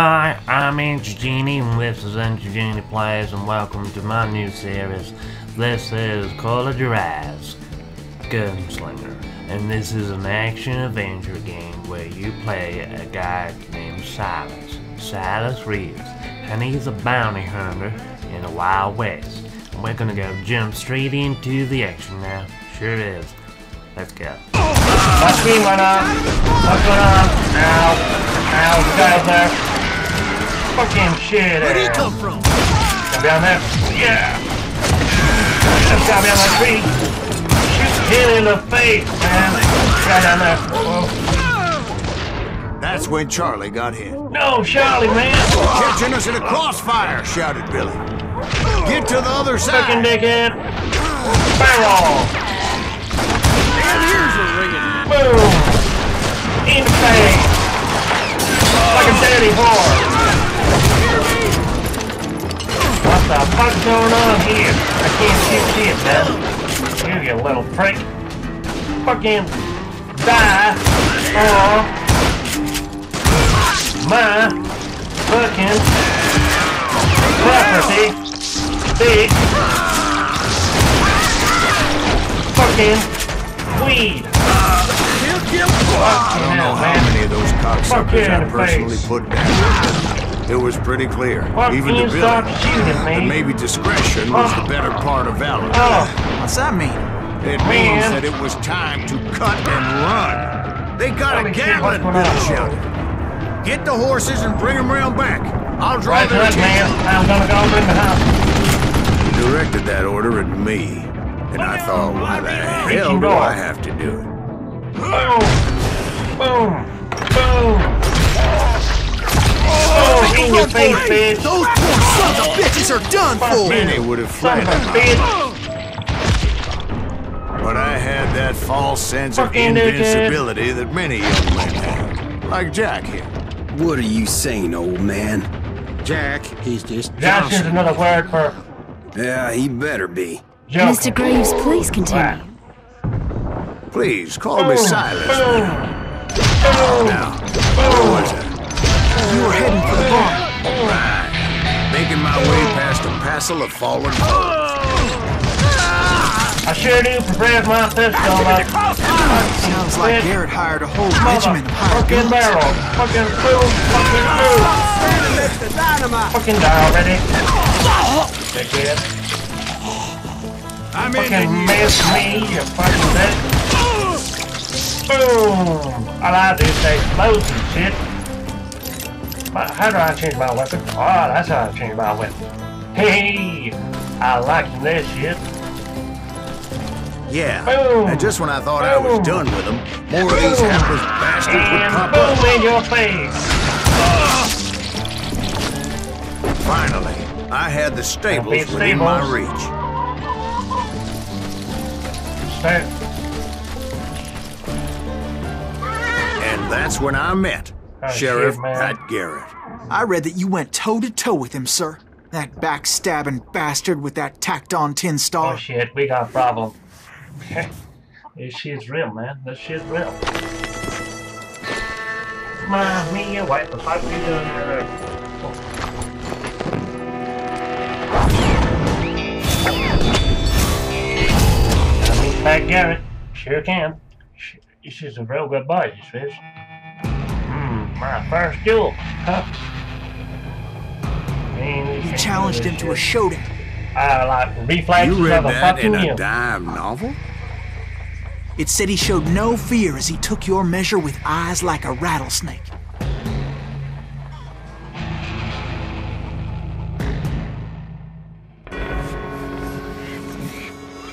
Hi, I'm EnchaJini, and this is EnchaJini Plays, and welcome to my new series. This is Call of Duty Gunslinger, and this is an action-adventure game where you play a guy named Silas, Silas Reeves, and he's a bounty hunter in the Wild West. And we're gonna go jump straight into the action now. Sure is. Let's go. Going on? What's going on? Ow. Ow, guy there. Fucking shit. Where'd he eh? come from? Come down there. Yeah. Just got me on my feet. Shoot him in the face, man. Guy down there. Whoa. That's when Charlie got hit. No, Charlie, man. Catching us in a crossfire, shouted Billy. Get to the other Fucking side. dickhead. Barrel. Damn ears are ringing. Boom. In the face. Like a dirty whore. Fuck's going on here? I can't see shit, man. You, you little prick. Fucking die or my fucking property. Big fucking weed. I don't know how many of those cocksuckers I personally put down. It was pretty clear, Fuck even you, to Billy, stop shooting that maybe discretion was the ah. better part of valor. Oh, What's that mean? It Man. means that it was time to cut and run. They got Holy a shit, Gatlin, what's going Billy on? shouted. Get the horses and bring them round back. I'll drive right their that man. I'm gonna go in the house. He directed that order at me, and I thought, why the hell do. I have to do it? Boom! Boom! Boom! Oh, in your face, bitch! Those poor sons of bitches are done for! you. Many would have fled, of a bitch! but I had that false sense of Fucking dickhead. invincibility that many young men have, like Jack here. What are you saying, old man? Jack, he's just Josh is another word for Yeah, he better be. joking. Mr. Greaves, please continue. Please call me Boom! Silas. Boom! Now, where was I? You were heading for the barn. Right, making my way past a passel of fallen foes. I sure do prepared my pistol like Sounds like bitch. Garrett hired a whole mother regiment of hired fucking guns. barrel. Fucking fool. Fucking fool. Fucking die already. Dickhead. I'm in Fucking here. miss me, you fucking bitch. Boom! All I like to say explosive shit. But How do I change my weapon? Oh, that's how I change my weapon. Hey, I like this shit. Yeah, Boom. and just when I thought I was done with them, more of these hapless bastards would And pop boom up. in your face. Finally, I had the stables within my reach. Start. And that's when I met Sheriff shit. Pat Garrett. I read that you went toe to toe with him, sir. That backstabbing bastard with that tacked on tin star. Oh shit, we got a problem. this shit's real, man. This shit's real. Ma mia, what the fuck are you doing here? Pat Garrett. Sure can. Sh- This a real good boy, this is. My first duel. Huh? Man, You challenged him to a showdown. I like reflexes You read of a that fucking in a dime novel? It said he showed no fear as he took your measure with eyes like a rattlesnake.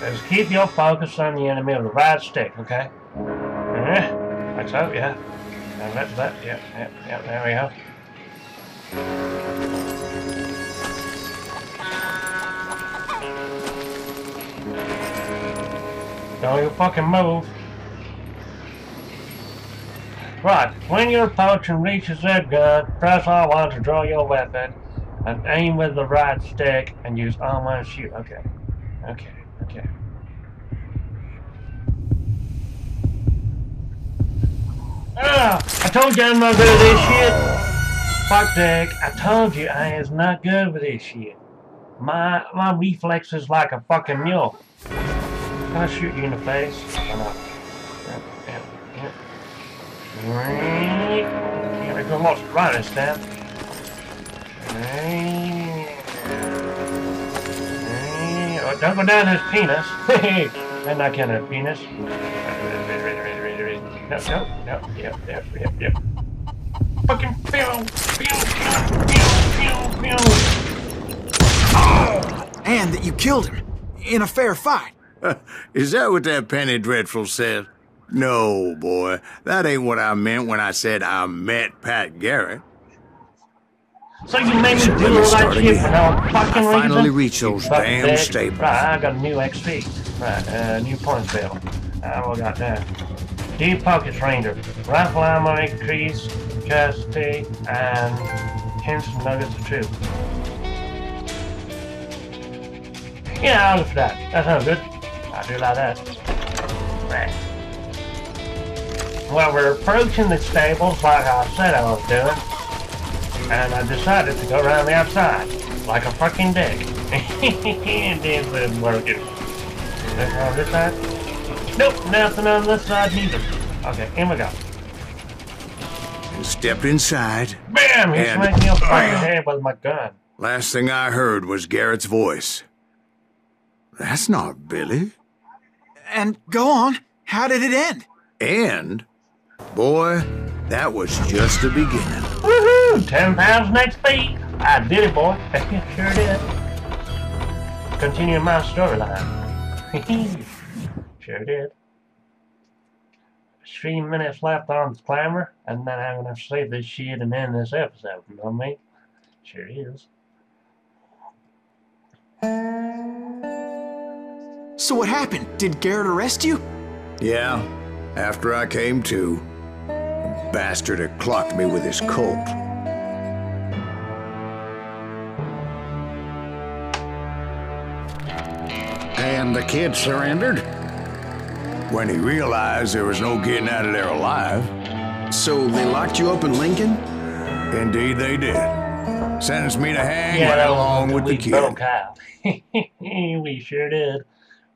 Just keep your focus on the enemy with the right stick, okay? Uh-huh. Yeah, like so, yeah. And that's that, yeah, yeah, yeah, there we go. Don't you fucking move. Right, when your potion reaches that gun, press R1 to draw your weapon, and aim with the right stick, and use R1 to shoot. Okay, okay, okay. Ah, I told you I'm not good at this shit. Fuck, Dick. I told you I is not good with this shit. My my reflex is like a fucking mule. Can I shoot you in the face? Not? Yep, yep. Right. Yeah, there's almost right this time. Oh, don't go down his penis. and that kind of penis. No, no, no. Yep, yep, yep, yep. Fucking pew, pew, pew, pew, pew, pew. And that you killed him. In a fair fight. Is that what that Penny Dreadful said? No, boy. That ain't what I meant when I said I met Pat Garrett. So you made me So do let all that shit again. for no fucking I finally reason? reached those You damn dick. stables. Right, I got a new XP. Right, uh, new points bill. I got that. Deep pockets ranger. Rifle ammo increase, chastity, and hints and nuggets of truth. Yeah, I'll look for that. That sounds good. I do like that. Right. Well, we're approaching the stables like I said I was doing and I decided to go around the outside like a fucking dick. it didn't working. Nothing on this side? Nope, nothing on this side neither. Okay, in we go. And stepped inside. Bam! He And- smacked me upside the head with my gun. Last thing I heard was Garrett's voice. That's not Billy. And go on. How did it end? And, boy, that was just the beginning. Woohoo! 10,000 XP! I did it, boy. sure did. Continuing my storyline. sure did. Three minutes left on the climber, and then I'm gonna save this shit and end this episode. You know what I mean? Sure is. So what happened? Did Garrett arrest you? Yeah, after I came to, the bastard had clocked me with his Colt. And the kid surrendered? When he realized there was no getting out of there alive, So they locked you up in Lincoln? indeed they did. Sentenced me to hang Yeah, right along with the we kid. broke out. we sure did.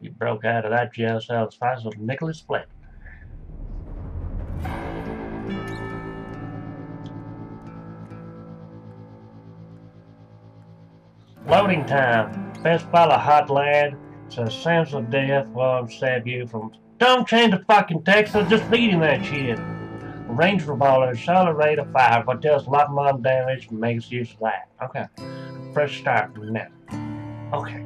We broke out of that jail cell as fast as Nicholas Flint. Loading time. Best fella hot lad. It's a sense of death won't save you from. Don't change the fucking text, I'm just reading that shit. Range revolver, solid rate of fire, but does a lot more damage and makes use of that. Okay. Fresh start from now. Okay.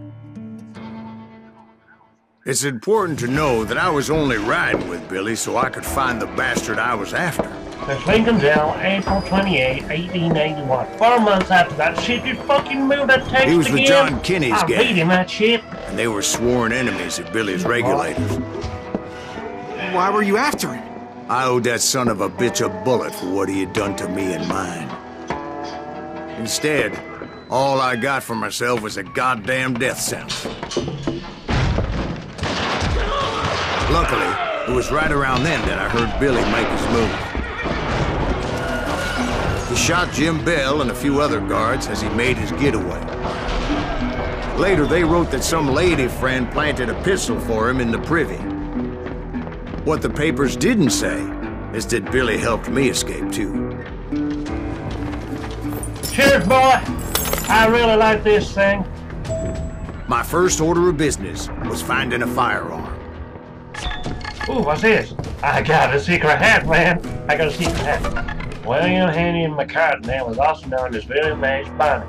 It's important to know that I was only riding with Billy so I could find the bastard I was after. There's Lincoln Dell, April 28, 1881. Four months after that shit, you fucking moved that text He was with? John Kinney's gang. reading that shit. And they were sworn enemies of Billy's regulators. Why were you after him? I owed that son of a bitch a bullet for what he had done to me and mine. Instead, all I got for myself was a goddamn death sentence. Luckily, it was right around then that I heard Billy make his move. He shot Jim Bell and a few other guards as he made his getaway. Later, they wrote that some lady friend planted a pistol for him in the privy. What the papers didn't say is that Billy helped me escape too. Cheers, boy. I really like this thing. My first order of business was finding a firearm. Ooh, what's this? I got a secret hat, man. I got a secret hat. William Henry McCartney was also known as William H. Bonney,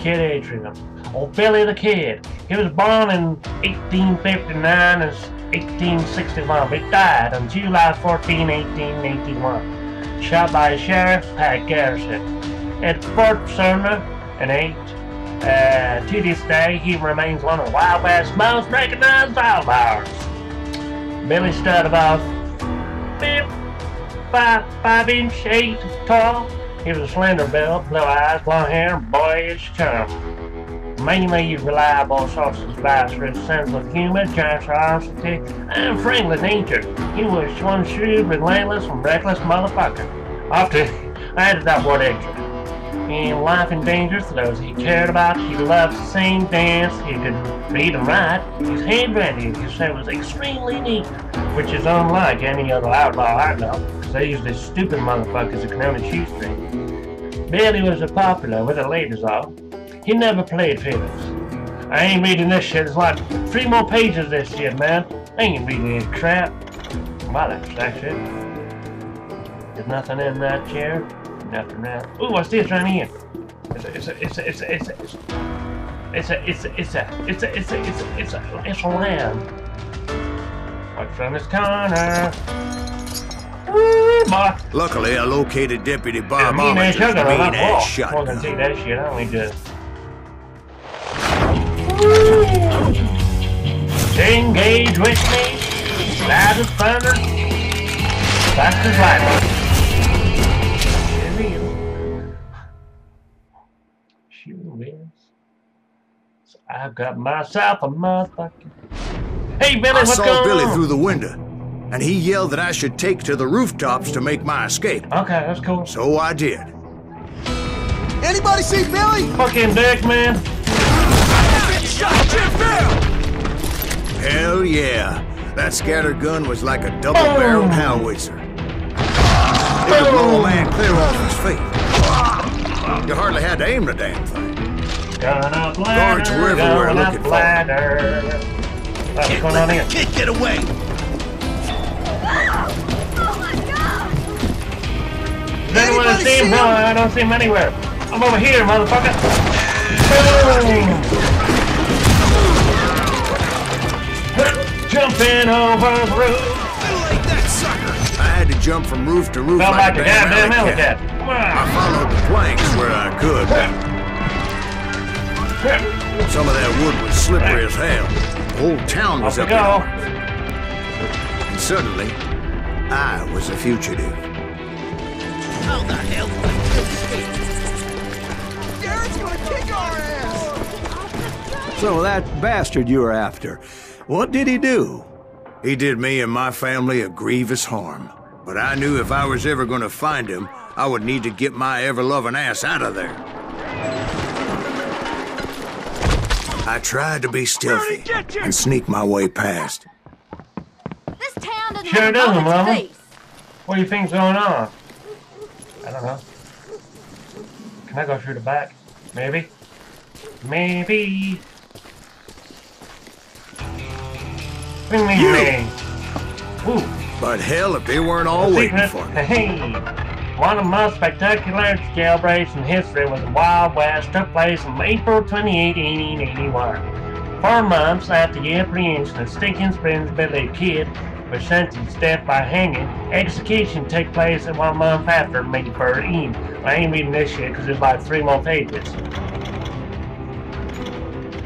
Kid Antrim, or Billy the Kid. He was born in 1859 and 1861, but he died on July 14, 1881. Shot by Sheriff Pat Garrison at Fort Sumner in 8. Uh, to this day, he remains one of Wild West's most recognized outlaws. Billy stood about five, five inch eight tall. He was a slender build, blue eyes, blonde hair, and boyish charm. Mainly reliable sources of for sense of humor, generosity, and friendly nature. He was one shrewd, relentless, and reckless motherfucker. After I added that word extra. and life in danger for those he cared about. He loved to sing, dance, he could read and write. His handwriting, he said, was extremely neat, which is unlike any other outlaw I know, because they usually stupid motherfuckers who can only shoestring. Billy was a popular with the ladies all. He never played favorites. I ain't reading this shit. There's like three more pages of this shit, man. I ain't reading this crap. Wow, that's that shit. There's nothing in that chair. Nothing around. Ooh, what's this right here? It's a, it's a, it's a, it's a, it's a, it's a, it's a, it's a, it's a, it's a, it's a, it's a lamb. What's on this corner? Luckily, I located Deputy Bob mean ass Ollinger's shotgun on that mean wall. ass I wasn't see that shit. I only just. Engage with me. Loud as thunder. Fast as lightning. Sure is. Sure is. So I've got myself a motherfucker. Hey, Billy, I what's saw going Billy on? through the window, and he yelled that I should take to the rooftops to make my escape. Okay, that's cool. So I did. Anybody see Billy? Fucking dick, man. Hell yeah. That scatter gun was like a double-barreled Boom. howitzer. It could blow a man clear off his feet. You hardly had to aim the damn thing. Gun up ladder, Guards were everywhere looking for him. What's going on here? Kid get away! Does anyone Anybody see him? No. I don't see him anywhere. I'm over here, motherfucker. Boom! Jumping over the roof. I had to jump from roof to roof Felt like like a goddamn alley cat. cat. I followed the planks where I could. Some of that wood was slippery as hell. The whole town was Off up in go. arms. And suddenly, I was a fugitive. How the hell did Garrett's gonna kick our ass! So that bastard you were after, what did he do? He did me and my family a grievous harm. But I knew if I was ever going to find him, I would need to get my ever-loving ass out of there. I tried to be stealthy and sneak my way past. This town doesn't Sure doesn't, Mama. peace. What do you think's going on? I don't know. Can I go through the back? Maybe? Maybe. You! Ooh. But hell, if they weren't all waiting for me. Hey, one of the most spectacular jailbreaks in history was the Wild West. Took place on April 28, 1881. Four months after the apprehension of Stinking Springs Billy Kid was sentenced to death by hanging, execution took place one month after May 13. I ain't reading this shit because it's like three more pages.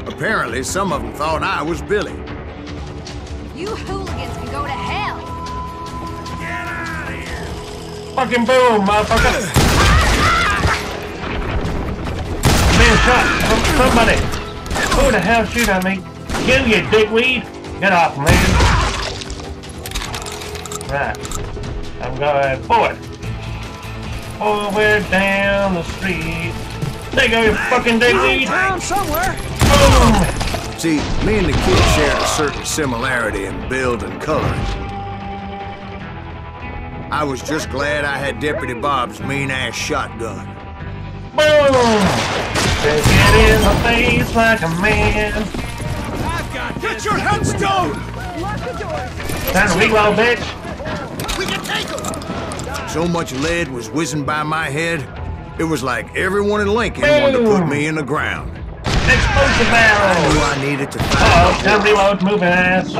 Apparently, some of them thought I was Billy. You hooligans can go to hell. Get out of here. Fucking boom, motherfucker! Being shot from somebody. Who the hell shoot at me? Kill you, you dickweed! Get off, man. Right. I'm going forward. Forward down the street. There you go, you fucking dickweed! Town somewhere! Boom! See, me and the kid shared a certain similarity in build and coloring. I was just glad I had Deputy Bob's mean-ass shotgun. Boom! Take it in the face like a man. Get your headstone! Time to reload, bitch. We can take 'em. So much lead was whizzing by my head, it was like everyone in Lincoln wanted to put me in the ground. Explosive I barrel. knew I needed to Oh, a time reload, moving ass.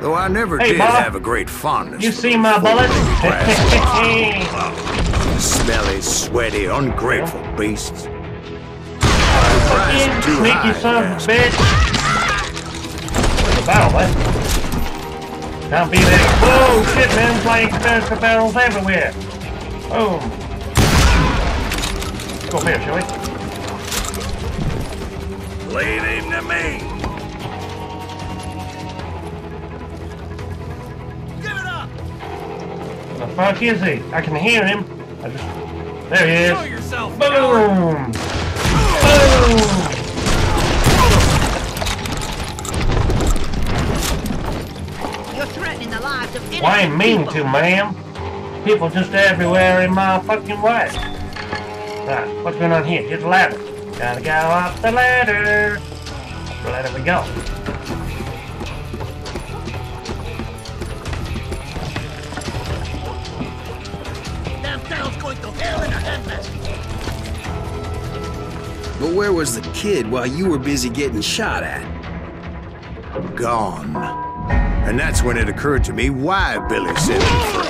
though I never Hey, did Bob. have a great fondness You see my bullet? Smelly, sweaty, ungrateful beasts. you Price too sneaky son of a bitch. Where's the barrel, what? Can't be there. Whoa, oh, shit, man. Flying explosive barrels everywhere. Boom. Let's go here, shall we? Leave him to me. Give it up! The fuck is he? I can hear him. I just... There he is. yourself, Boom! Boom! You're threatening the lives of innocent Well, I mean people. to, ma'am. People just everywhere in my fucking way. Right, what's going on here? Here's a ladder. Gotta go up the ladder. Up the ladder we go. Damn town's going to hell in a handbasket. But where was the kid while you were busy getting shot at? Gone. And that's when it occurred to me why Billy set me free.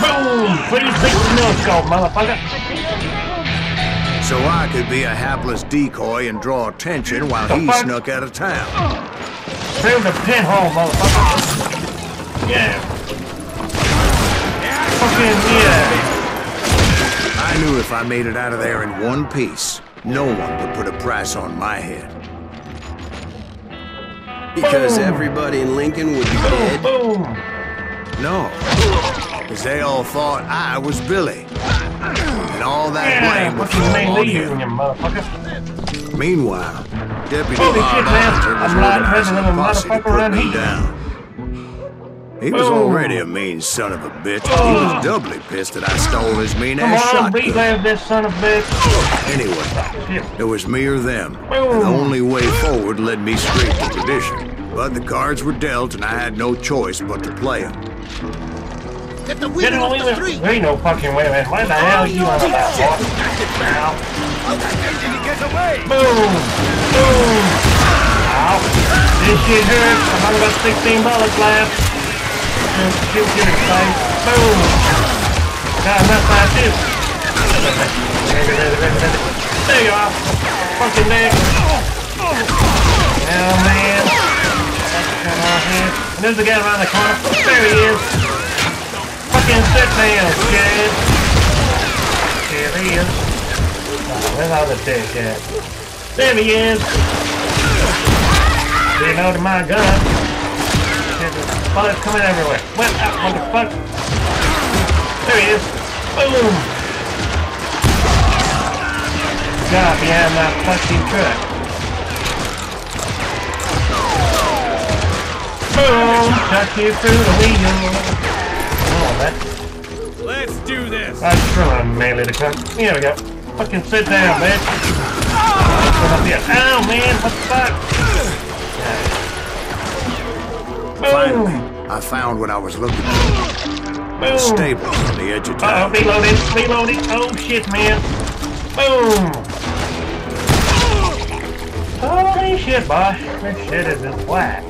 Boom! Please beat the milk motherfucker. So I could be a hapless decoy and draw attention while he fuck? snuck out of town. Through the pinhole, motherfucker. Yeah. Fucking yeah. I knew if I made it out of there in one piece, no one would put a price on my head. Because everybody in Lincoln would be dead. No. Because they all thought I was Billy. And all that Yeah, blame fucking on him. you. Meanwhile, Deputy Holy Bob. Ollinger was I'm not organizing president a posse to put me down. He was Boom. already a mean son of a bitch, but he oh. was doubly pissed that I stole his Come mean-ass on, beat shotgun. that this son of a bitch. Anyway, Shit. it was me or them, and the only way forward led me straight to perdition. But the cards were dealt, and I had no choice but to play them. Get the wheel off the street. there ain't no fucking way, man. What the hell are you on about? Now. Get away. Boom! Boom! Ow! This shit hurts. I've only got 16 bullets left. Just shoot you in the face. Boom! Got enough left too. There you are. Fucking dick. Oh man. Come on here. And there's the guy around the corner. There he is. Fucking sit down, kid. There he is. Oh, where's the other dick at? There he is. Being out of my gun. Bullets coming everywhere. What the motherfucker? There he is. Boom. Got behind that fucking truck. Boom! Shot you through the wheel. Oh, that. Let's do this. I just trying on melee the cunt. Here we go. Fucking sit down, bitch. Come up here. Ow, man, what the fuck? Finally, Boom! I found what I was looking for. Boom! Stables on the edge of Uh-oh, town. reloading, reloading. Oh, shit, man. Boom! Holy shit, boy. This shit is just whack.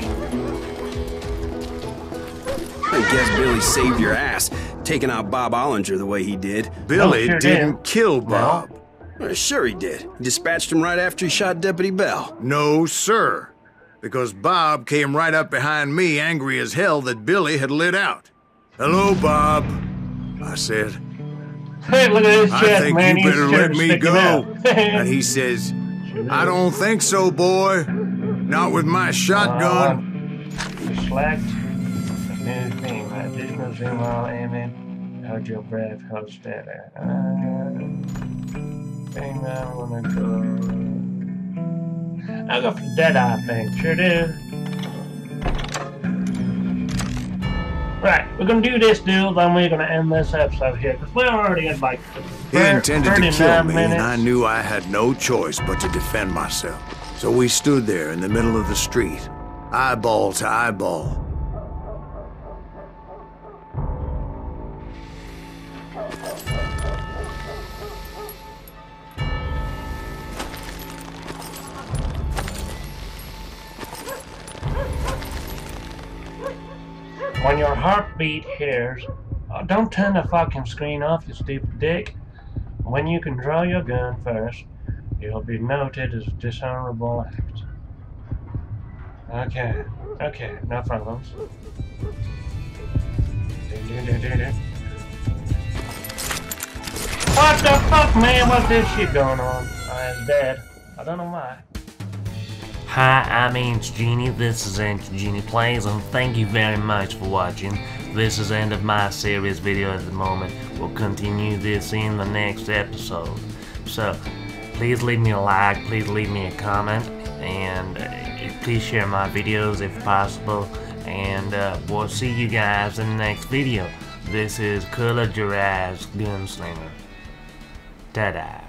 I guess Billy saved your ass, taking out Bob Ollinger the way he did. Billy sure didn't did. kill Bob. Well, uh, sure he did. He dispatched him right after he shot Deputy Bell. No, sir. Because Bob came right up behind me, angry as hell that Billy had lit out. Hello, Bob. I said, Hey, look at this I chest, think man. you better sure let me go. and he says, I don't think so, boy. Not with my shotgun. Select the new thing. Additional zoom on aiming. Hold your breath. Hold steady. Uh, thing I'm gonna go. I'll go for Deadeye thing. Sure do. Right, we're gonna do this deal, then we're gonna end this episode here, because we're already at like He intended to kill me, minutes. and I knew I had no choice but to defend myself. So we stood there in the middle of the street, eyeball to eyeball. Heartbeat hears, uh, don't turn the fucking screen off, you stupid dick. When you can draw your gun first, you'll be noted as a dishonorable act. Okay, okay, no problems. What the fuck, man? What's this shit going on? I am dead. I don't know why. Hi, I'm Aunt Genie. This is Aunt Genie Plays, and thank you very much for watching. This is end of my series video at the moment. We'll continue this in the next episode. So, please leave me a like, please leave me a comment, and uh, please share my videos if possible. And uh, we'll see you guys in the next video. This is Call of Juarez Gunslinger. Ta-da.